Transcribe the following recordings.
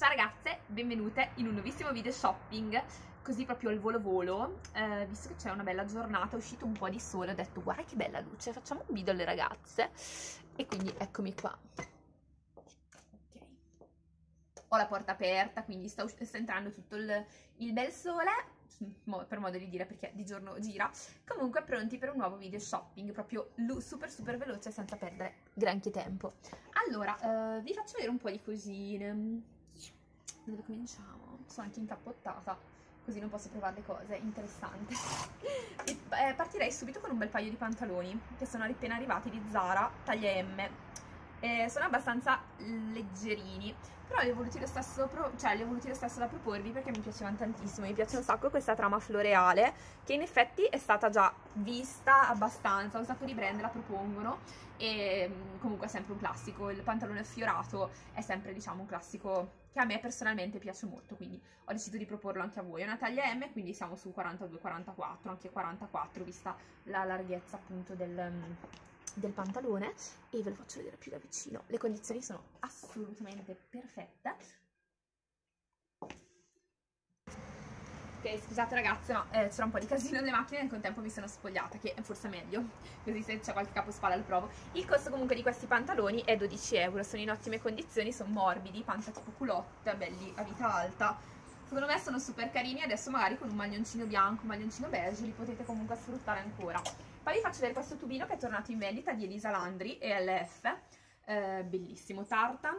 Ciao ragazze, benvenute in un nuovissimo video shopping, così proprio al volo volo, eh, visto che c'è una bella giornata, è uscito un po' di sole, ho detto guarda che bella luce, facciamo un video alle ragazze e quindi eccomi qua. Ok. Ho la porta aperta, quindi sta, sta entrando tutto il, il bel sole, per modo di dire perché di giorno gira, comunque pronti per un nuovo video shopping, proprio super super veloce senza perdere granché tempo. Allora, eh, vi faccio vedere un po' di cosine dove cominciamo? Sono anche incappottata, così non posso provare le cose, interessante. e, eh, partirei subito con un bel paio di pantaloni, che sono appena arrivati di Zara, taglia M. Eh, sono abbastanza leggerini, però li ho voluti lo stesso, cioè, li ho voluti lo stesso da proporvi perché mi piacevano tantissimo, mi piace un sacco questa trama floreale che in effetti è stata già vista abbastanza, un sacco di brand la propongono e mm, comunque è sempre un classico, il pantalone fiorato è sempre diciamo un classico che a me personalmente piace molto, quindi ho deciso di proporlo anche a voi, è una taglia M quindi siamo su 42-44, anche 44 vista la larghezza appunto del mm, del pantalone e ve lo faccio vedere più da vicino. Le condizioni sono assolutamente perfette. Ok, scusate ragazze, ma eh, c'era un po' di casino nelle macchine e nel contempo mi sono spogliata, che è forse meglio, così se c'è qualche capo spalla lo provo. Il costo comunque di questi pantaloni è 12 euro, sono in ottime condizioni, sono morbidi, pancia tipo culotte, belli a vita alta. Secondo me sono super carini, adesso magari con un maglioncino bianco, un maglioncino beige li potete comunque sfruttare ancora. Poi vi faccio vedere questo tubino che è tornato in vendita di Elisa Landry e LF, eh, bellissimo, tartan,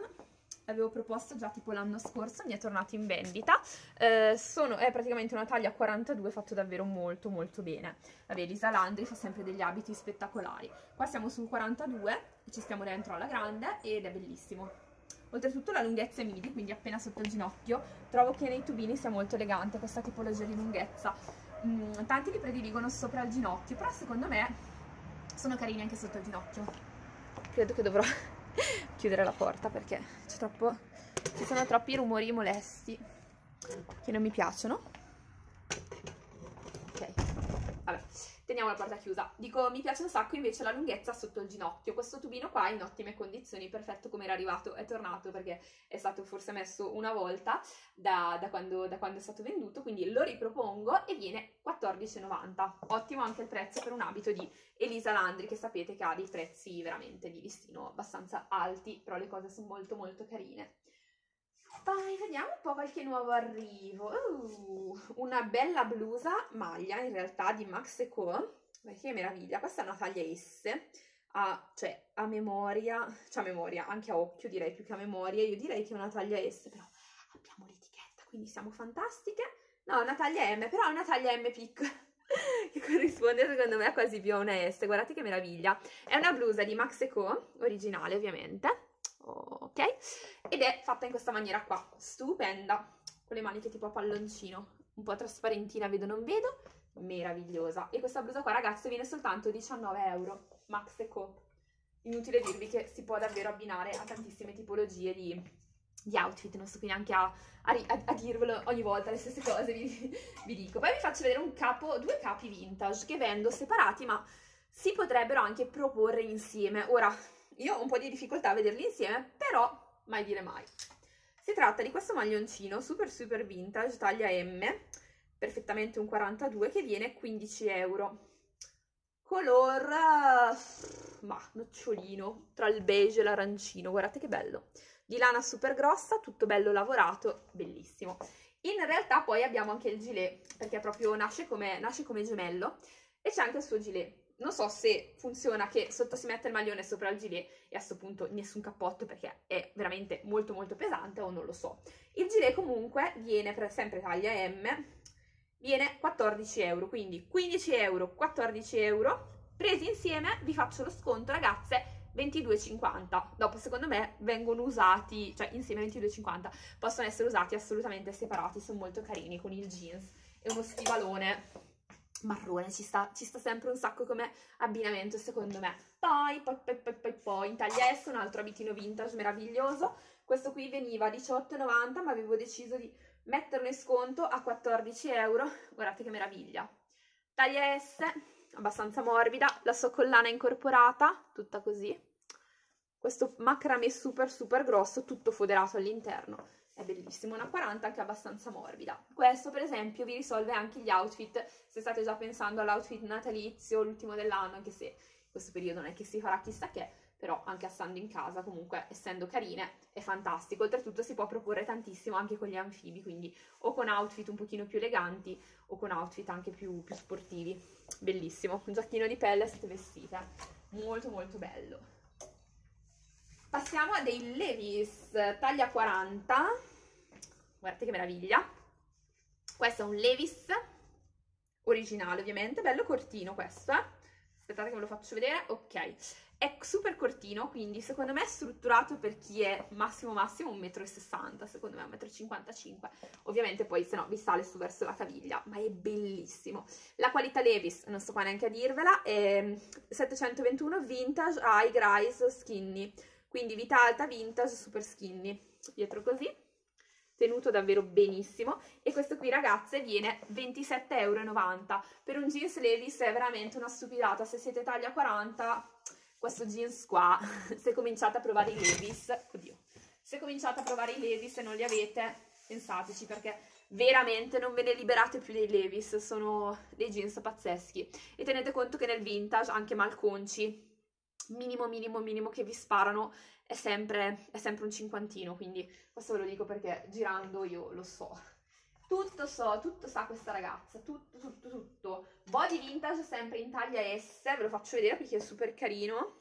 l'avevo proposto già tipo l'anno scorso, mi è tornato in vendita, eh, sono, è praticamente una taglia 42 fatto davvero molto molto bene, vabbè Elisa Landry fa sempre degli abiti spettacolari, qua siamo sul 42, ci stiamo dentro alla grande ed è bellissimo. Oltretutto la lunghezza è midi, quindi appena sotto il ginocchio, trovo che nei tubini sia molto elegante questa tipologia di lunghezza, mm, tanti li prediligono sopra il ginocchio, però secondo me sono carini anche sotto il ginocchio. Credo che dovrò chiudere la porta perché troppo, ci sono troppi rumori molesti che non mi piacciono. Ok, vabbè teniamo la porta chiusa. Dico, mi piace un sacco invece la lunghezza sotto il ginocchio. Questo tubino qua è in ottime condizioni, perfetto come era arrivato, è tornato perché è stato forse messo una volta da, da, quando, da quando, è stato venduto, quindi lo ripropongo e viene 14,90. Ottimo anche il prezzo per un abito di Elisa Landry, che sapete che ha dei prezzi veramente di listino abbastanza alti, però le cose sono molto molto carine. Poi vediamo un po' qualche nuovo arrivo. Uh, una bella blusa maglia in realtà di Max Co. Che meraviglia, questa è una taglia S. A, cioè a memoria, cioè a memoria, anche a occhio direi più che a memoria, io direi che è una taglia S, però abbiamo l'etichetta, quindi siamo fantastiche. No, una taglia M, però è una taglia M piccola, che corrisponde secondo me quasi più a una S, guardate che meraviglia. È una blusa di Max Co, originale ovviamente, ok? Ed è fatta in questa maniera qua, stupenda, con le maniche tipo a palloncino, un po' trasparentina, vedo non vedo, meravigliosa. E questa blusa qua, ragazzi, viene soltanto 19 euro, Max Eco. Inutile dirvi che si può davvero abbinare a tantissime tipologie di, di outfit, non sto qui neanche a, a, a, dirvelo ogni volta, le stesse cose vi, vi dico. Poi vi faccio vedere un capo, due capi vintage che vendo separati, ma si potrebbero anche proporre insieme. Ora, io ho un po' di difficoltà a vederli insieme, però mai dire mai. Si tratta di questo maglioncino super super vintage, taglia M, perfettamente un 42, che viene 15 euro. Color, ma nocciolino, tra il beige e l'arancino, guardate che bello. Di lana super grossa, tutto bello lavorato, bellissimo. In realtà poi abbiamo anche il gilet, perché proprio nasce come, nasce come gemello, e c'è anche il suo gilet non so se funziona che sotto si mette il maglione sopra il gilet e a questo punto nessun cappotto perché è veramente molto molto pesante o non lo so. Il gilet comunque viene per sempre taglia M, viene 14 euro, quindi 15 euro, 14 euro, presi insieme vi faccio lo sconto ragazze 22,50. Dopo, secondo me, vengono usati, cioè insieme 22,50, possono essere usati assolutamente separati, sono molto carini con il jeans e uno stivalone marrone, ci sta, ci sta sempre un sacco come abbinamento secondo me. Poi, poi, poi, poi, poi, poi in taglia S un altro abitino vintage meraviglioso, questo qui veniva a 18,90 ma avevo deciso di metterlo in sconto a 14 euro, guardate che meraviglia. Taglia S, abbastanza morbida, la sua collana incorporata, tutta così. Questo macramè super super grosso, tutto foderato all'interno, è bellissimo, una 40 anche abbastanza morbida. Questo per esempio vi risolve anche gli outfit, se state già pensando all'outfit natalizio, l'ultimo dell'anno, anche se in questo periodo non è che si farà chissà che, però anche stando in casa comunque essendo carine è fantastico, oltretutto si può proporre tantissimo anche con gli anfibi, quindi o con outfit un pochino più eleganti o con outfit anche più, più sportivi, bellissimo, un giacchino di pelle siete vestite, molto molto bello. Passiamo a dei Levis taglia 40, guardate che meraviglia, questo è un Levis originale ovviamente, bello cortino questo, eh? aspettate che ve lo faccio vedere, ok, è super cortino, quindi secondo me è strutturato per chi è massimo massimo 1,60 m, secondo me 1,55 m. Ovviamente poi se no vi sale su verso la caviglia, ma è bellissimo. La qualità Levis, non sto qua neanche a dirvela, è 721 Vintage High Rise Skinny, quindi vita alta vintage super skinny. Dietro così, tenuto davvero benissimo. E questo qui ragazze viene 27,90 euro per un jeans Levis è veramente una stupidata. Se siete taglia 40 questo jeans qua, se cominciate a provare i Levis, oddio, se cominciate a provare i Levis e non li avete, pensateci perché veramente non ve ne liberate più dei Levis, sono dei jeans pazzeschi. E tenete conto che nel vintage anche malconci, minimo minimo minimo che vi sparano, è sempre, è sempre un cinquantino, quindi questo ve lo dico perché girando io lo so. Tutto so, tutto sa questa ragazza, tutto, tutto, tutto. Body vintage sempre in taglia S, ve lo faccio vedere perché è super carino.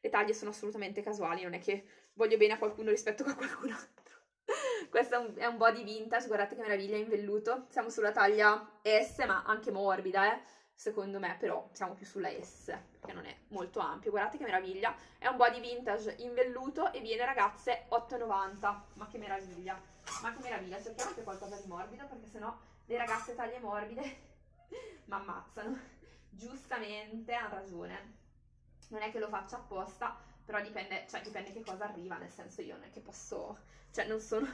Le taglie sono assolutamente casuali, non è che voglio bene a qualcuno rispetto a qualcun altro. Questo è un, è un body vintage, guardate che meraviglia, in velluto. Siamo sulla taglia S, ma anche morbida, eh secondo me, però siamo più sulla S, perché non è molto ampio. Guardate che meraviglia. È un body vintage in velluto e viene, ragazze, 8,90. Ma che meraviglia. Ma che meraviglia. Cerchiamo anche qualcosa di morbido, perché sennò le ragazze taglie morbide mi ammazzano. Giustamente, ha ragione. Non è che lo faccia apposta, però dipende, cioè dipende che cosa arriva, nel senso io non è che posso... Cioè non sono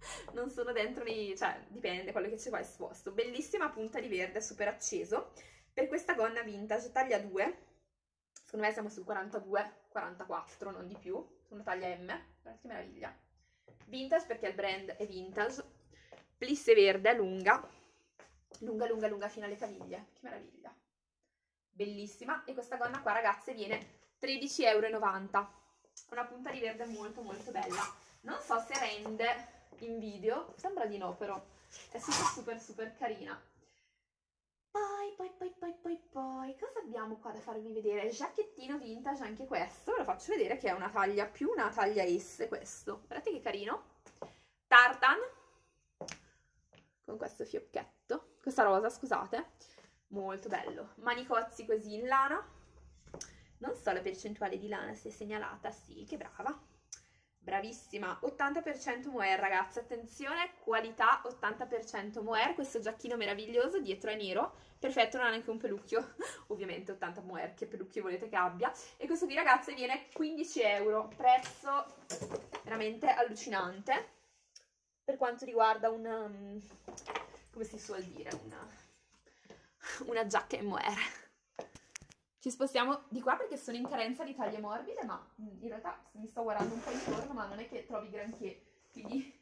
non sono dentro nei, cioè dipende quello che ci va esposto. Bellissima punta di verde super acceso per questa gonna vintage taglia 2. Secondo me siamo sul 42, 44, non di più, una taglia M. Guardate che meraviglia. Vintage perché il brand è vintage. Plisse verde, lunga. Lunga, lunga, lunga fino alle caviglie. Che meraviglia. Bellissima. E questa gonna qua, ragazze, viene 13,90 euro. Una punta di verde molto, molto bella. Non so se rende in video. Sembra di no, però è super super super carina. Poi, poi, poi, poi, poi, poi, cosa abbiamo qua da farvi vedere? Giacchettino vintage anche questo, ve lo faccio vedere che è una taglia più una taglia S questo. Guardate che carino. Tartan, con questo fiocchetto, questa rosa, scusate, molto bello. Manicozzi così in lana, non so la percentuale di lana se è segnalata, sì, che brava bravissima, 80% mohair ragazzi, attenzione, qualità 80% mohair, questo giacchino meraviglioso, dietro è nero, perfetto, non ha neanche un pelucchio, ovviamente 80 mohair, che pelucchio volete che abbia, e questo qui ragazzi viene 15 euro, prezzo veramente allucinante, per quanto riguarda un, um, come si suol dire, una, una giacca in mohair. Ci spostiamo di qua perché sono in carenza di taglie morbide, ma mm, in realtà mi sto guardando un po' intorno, ma non è che trovi granché, quindi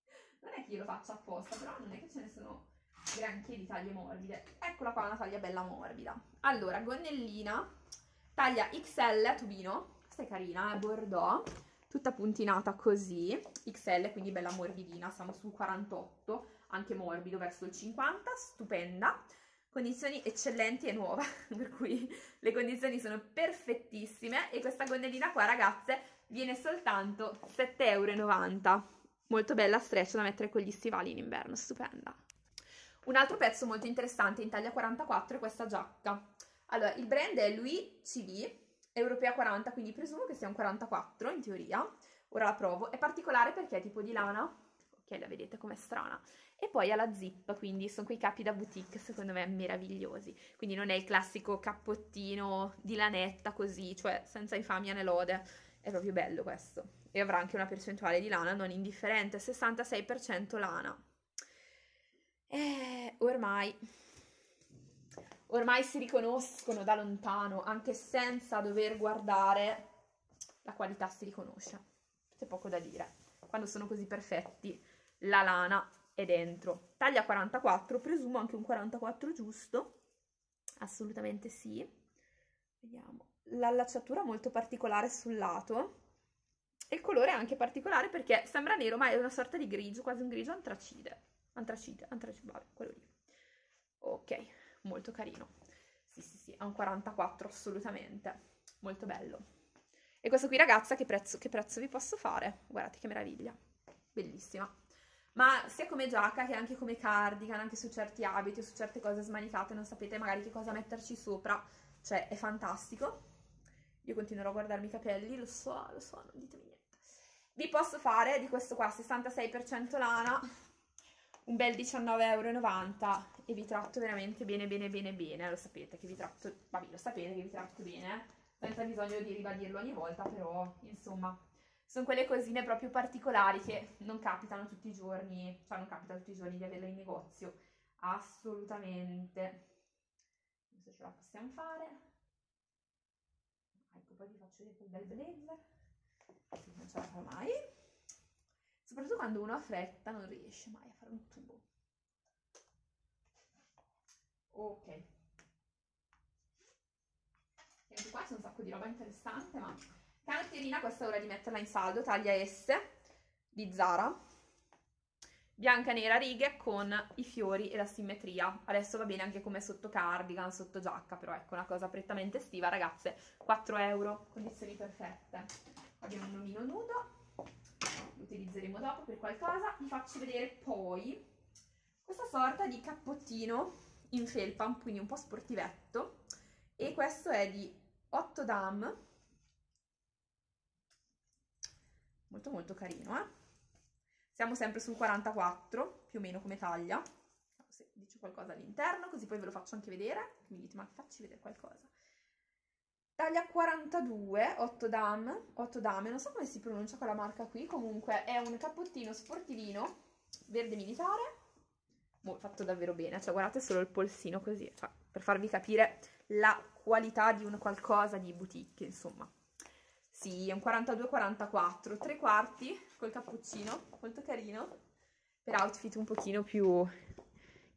non è che io lo faccia apposta, però non è che ce ne sono granché di taglie morbide. Eccola qua, una taglia bella morbida. Allora, gonnellina, taglia XL tubino, questa è carina, è Bordeaux, tutta puntinata così, XL, quindi bella morbidina, siamo sul 48, anche morbido verso il 50, stupenda condizioni eccellenti e nuova, per cui le condizioni sono perfettissime e questa gonnellina qua ragazze viene soltanto 7,90 euro, molto bella stretch da mettere con gli stivali in inverno, stupenda. Un altro pezzo molto interessante in taglia 44 è questa giacca. Allora, il brand è Louis CV, Europea 40, quindi presumo che sia un 44 in teoria, ora la provo. È particolare perché è tipo di lana, ok la vedete com'è strana, e poi ha la zip, quindi sono quei capi da boutique secondo me meravigliosi, quindi non è il classico cappottino di lanetta così, cioè senza infamia né lode, è proprio bello questo. E avrà anche una percentuale di lana non indifferente, 66% lana. E ormai, ormai si riconoscono da lontano, anche senza dover guardare, la qualità si riconosce, c'è poco da dire. Quando sono così perfetti, la lana è dentro. Taglia 44, presumo anche un 44 giusto, assolutamente sì. Vediamo, l'allacciatura molto particolare sul lato, e il colore è anche particolare perché sembra nero, ma è una sorta di grigio, quasi un grigio antracide. Antracide, antracide, vabbè, quello lì. Ok, molto carino. Sì, sì, sì, ha un 44 assolutamente. Molto bello. E questo qui, ragazza, che prezzo, che prezzo vi posso fare? Guardate che meraviglia. Bellissima. Ma sia come giacca che anche come cardigan, anche su certi abiti o su certe cose smanicate, non sapete magari che cosa metterci sopra. Cioè, è fantastico. Io continuerò a guardarmi i capelli, lo so, lo so, non ditemi niente. Vi posso fare di questo qua 66% lana, un bel 19,90 euro e vi tratto veramente bene bene bene bene, lo sapete che vi tratto, vabbè lo sapete che vi tratto bene, senza bisogno di ribadirlo ogni volta, però insomma sono quelle cosine proprio particolari che non capitano tutti i giorni, cioè non capita tutti i giorni di averle in negozio, assolutamente. Non so se ce la possiamo fare. Ecco, poi vi faccio vedere quel bel blazer non ce la fa mai. Soprattutto quando uno ha fretta non riesce mai a fare un tubo. Ok. E anche qua c'è un sacco di roba interessante, ma canotierina, questa è ora di metterla in saldo, taglia S, di Zara. Bianca nera righe con i fiori e la simmetria. Adesso va bene anche come sotto cardigan, sotto giacca, però ecco una cosa prettamente estiva, ragazze. 4 euro, condizioni perfette abbiamo un omino nudo, lo utilizzeremo dopo per qualcosa. Vi faccio vedere poi questa sorta di cappottino in felpa, quindi un po' sportivetto, e questo è di 8 dam, molto molto carino, eh? Siamo sempre sul 44, più o meno come taglia, se dice qualcosa all'interno, così poi ve lo faccio anche vedere, mi dite ma facci vedere qualcosa. Taglia 42, 8 dame, 8 dame, non so come si pronuncia quella marca qui, comunque è un cappottino sportivino, verde militare, oh, fatto davvero bene, cioè guardate solo il polsino così, cioè, per farvi capire la qualità di un qualcosa di boutique, insomma. Sì, è un 42-44, tre quarti col cappuccino, molto carino, per outfit un pochino più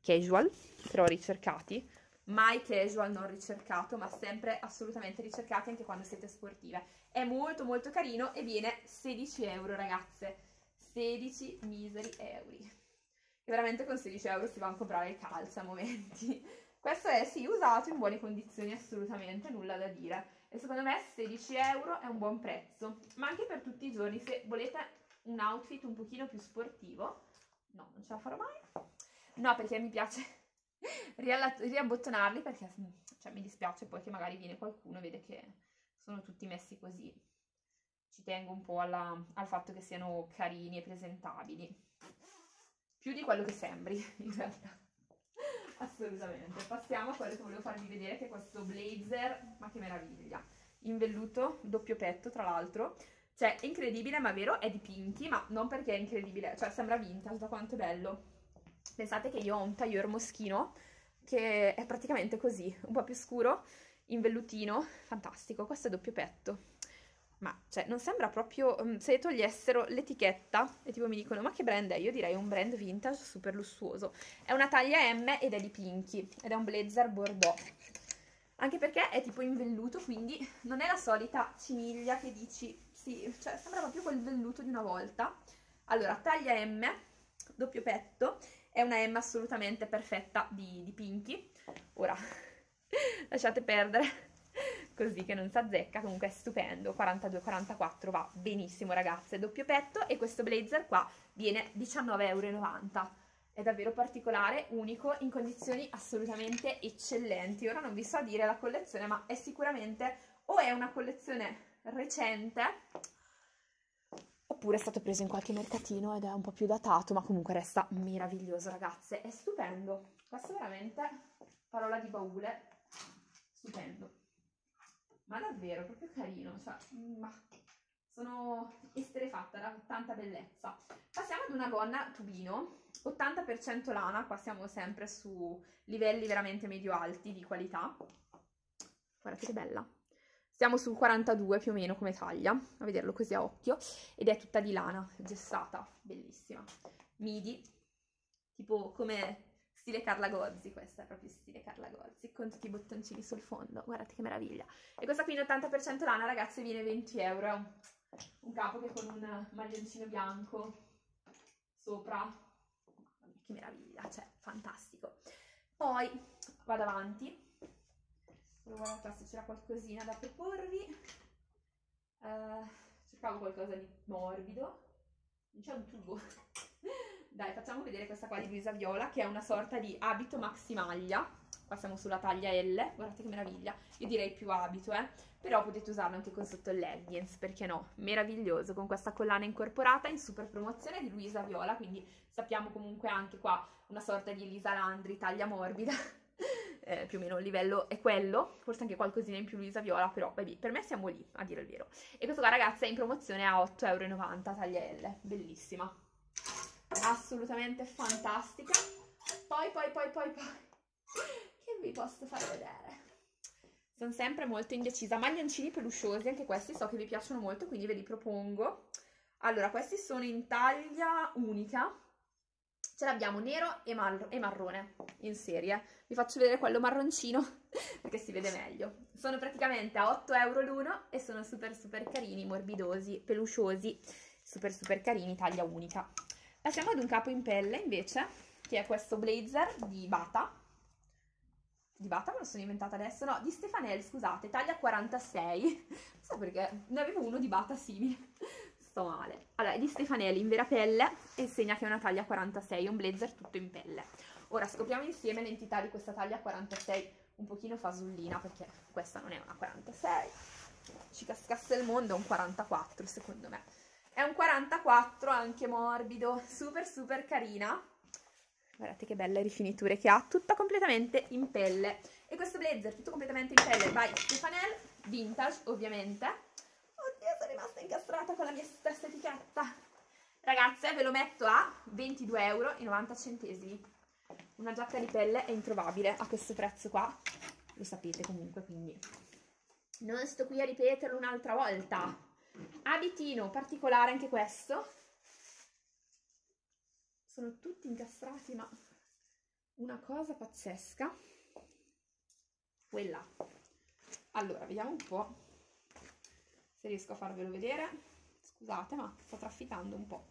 casual, però ricercati mai casual, non ricercato, ma sempre assolutamente ricercati anche quando siete sportive. È molto molto carino e viene 16 euro, ragazze. 16 miseri euro. E veramente con 16 euro si va a comprare il calcio a momenti. Questo è, sì, usato in buone condizioni, assolutamente, nulla da dire. E secondo me 16 euro è un buon prezzo. Ma anche per tutti i giorni, se volete un outfit un pochino più sportivo. No, non ce la farò mai. No, perché mi piace riabbottonarli perché cioè, mi dispiace poi che magari viene qualcuno e vede che sono tutti messi così. Ci tengo un po' alla, al fatto che siano carini e presentabili. Più di quello che sembri, in realtà. Assolutamente. Passiamo a quello che volevo farvi vedere, che è questo blazer, ma che meraviglia. In velluto, doppio petto, tra l'altro. Cioè, è incredibile, ma vero, è di Pinky, ma non perché è incredibile, cioè sembra vintage, da quanto è bello Pensate che io ho un tailleur moschino che è praticamente così, un po' più scuro, in vellutino, fantastico, questo è doppio petto. Ma, cioè, non sembra proprio, um, se togliessero l'etichetta e tipo mi dicono, ma che brand è? Io direi un brand vintage super lussuoso. È una taglia M ed è di Pinky, ed è un blazer bordeaux. Anche perché è tipo in velluto, quindi non è la solita ciniglia che dici, sì, cioè sembra proprio quel velluto di una volta. Allora, taglia M, doppio petto, è una M assolutamente perfetta di, di Pinky. Ora, lasciate perdere così che non si azzecca, comunque è stupendo, 42-44 va benissimo ragazze, doppio petto e questo blazer qua viene 19,90 euro. È davvero particolare, unico, in condizioni assolutamente eccellenti. Ora non vi so dire la collezione, ma è sicuramente o è una collezione recente oppure è stato preso in qualche mercatino ed è un po' più datato, ma comunque resta meraviglioso, ragazze. È stupendo. Questo veramente parola di baule. Stupendo. Ma davvero, proprio carino. Cioè, ma sono esterefatta da tanta bellezza. Passiamo ad una gonna tubino, 80% lana, qua siamo sempre su livelli veramente medio-alti di qualità. Guardate che bella. Siamo sul 42 più o meno come taglia, a vederlo così a occhio, ed è tutta di lana, gessata, bellissima. Midi, tipo come stile Carla Gozzi, questa è proprio stile Carla Gozzi, con tutti i bottoncini sul fondo, guardate che meraviglia. E questa qui in 80% lana, ragazzi, viene 20 euro, un capo che con un maglioncino bianco sopra, che meraviglia, cioè, fantastico. Poi vado avanti, Devo guardare se c'era qualcosina da proporvi. Uh, cercavo qualcosa di morbido. Non c'è un tubo. Dai, facciamo vedere questa qua di Luisa Viola, che è una sorta di abito maxi maglia. Qua siamo sulla taglia L, guardate che meraviglia. Io direi più abito, eh. Però potete usarlo anche con sotto leggings, perché no? Meraviglioso, con questa collana incorporata in super promozione di Luisa Viola, quindi sappiamo comunque anche qua una sorta di Elisa Landri, taglia morbida. eh, più o meno il livello è quello, forse anche qualcosina in più Luisa Viola, però vabbè, per me siamo lì, a dire il vero. E questo qua ragazzi è in promozione a 8,90€, taglia L, bellissima assolutamente fantastica. Poi, poi, poi, poi, poi, che vi posso far vedere? Sono sempre molto indecisa. Maglioncini pelusciosi, anche questi so che vi piacciono molto, quindi ve li propongo. Allora, questi sono in taglia unica. Ce l'abbiamo nero e, mar e marrone in serie. Vi faccio vedere quello marroncino perché si vede meglio. Sono praticamente a 8 euro l'uno e sono super super carini, morbidosi, pelusciosi, super super carini, taglia unica. Passiamo ad un capo in pelle invece, che è questo blazer di Bata. Di Bata me lo sono inventata adesso? No, di Stefanel, scusate, taglia 46. Non so perché, ne avevo uno di Bata simile. Sto male. Allora, è di Stefanelli in vera pelle e segna che è una taglia 46, un blazer tutto in pelle. Ora scopriamo insieme l'entità di questa taglia 46, un pochino fasullina perché questa non è una 46. Ci cascasse il mondo, è un 44 secondo me. È un 44 anche morbido, super super carina. Guardate che belle rifiniture che ha, tutta completamente in pelle. E questo blazer tutto completamente in pelle by Stefanel, vintage ovviamente. Oddio, sono rimasta incastrata con la mia stessa etichetta. Ragazze, ve lo metto a 22,90 euro. Una giacca di pelle è introvabile a questo prezzo qua. Lo sapete comunque, quindi non sto qui a ripeterlo un'altra volta. Abitino particolare anche questo. Sono tutti incastrati, ma una cosa pazzesca. Quella. Allora, vediamo un po' se riesco a farvelo vedere. Scusate, ma sto trafficando un po'.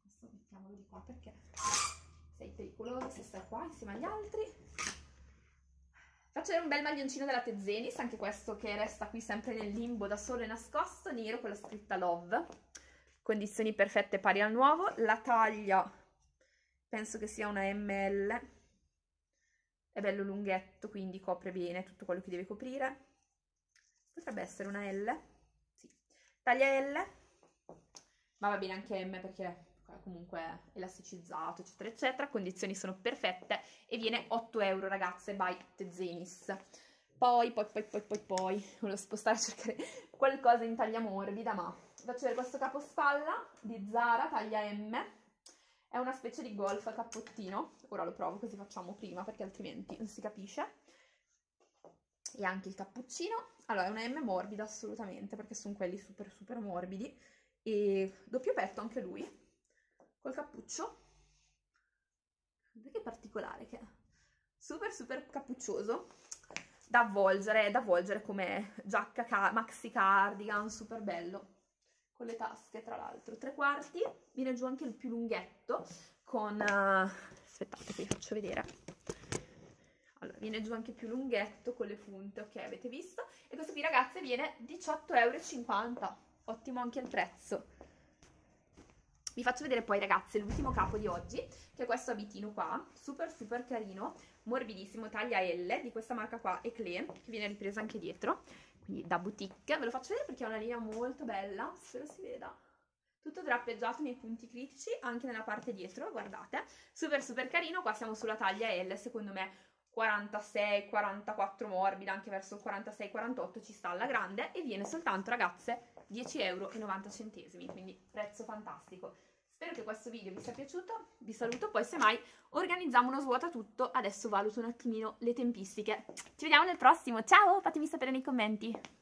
Questo mettiamolo di qua perché sei pericoloso se stai qua insieme agli altri. Faccio vedere un bel maglioncino della Tezenis, anche questo che resta qui sempre nel limbo da solo e nascosto, nero con la scritta Love. Condizioni perfette pari al nuovo. La taglia penso che sia una ML. È bello lunghetto, quindi copre bene tutto quello che deve coprire. Potrebbe essere una L. Sì. Taglia L, ma va bene anche M perché comunque elasticizzato, eccetera, eccetera. Condizioni sono perfette e viene 8 euro, ragazze, by Tezenis. Poi, poi, poi, poi, poi, poi, volevo spostare a cercare qualcosa in taglia morbida, ma faccio vedere questo capospalla di Zara, taglia M. È una specie di golf cappottino. Ora lo provo così facciamo prima perché altrimenti non si capisce. E anche il cappuccino. Allora, è una M morbida assolutamente perché sono quelli super super morbidi. E doppio petto anche lui col cappuccio. Che particolare che è. Super super cappuccioso. Da avvolgere, da avvolgere come giacca ca maxi cardigan, super bello. Con le tasche tra l'altro. Tre quarti, viene giù anche il più lunghetto con... Uh, aspettate vi faccio vedere. Allora, viene giù anche più lunghetto con le punte, ok, avete visto? E questo qui, ragazze, viene 18,50 euro. Ottimo anche il prezzo. Vi faccio vedere poi ragazze l'ultimo capo di oggi, che è questo abitino qua, super super carino, morbidissimo, taglia L, di questa marca qua, Eclair, che viene ripresa anche dietro, quindi da boutique. Ve lo faccio vedere perché è una linea molto bella, spero si veda. Tutto drappeggiato nei punti critici, anche nella parte dietro, guardate. Super super carino, qua siamo sulla taglia L, secondo me 46, 44 morbida, anche verso il 46, 48 ci sta alla grande e viene soltanto, ragazze, 10,90 euro, quindi prezzo fantastico Spero che questo video vi sia piaciuto, vi saluto, poi semmai organizziamo uno svuota tutto, adesso valuto un attimino le tempistiche. Ci vediamo nel prossimo, ciao, fatemi sapere nei commenti.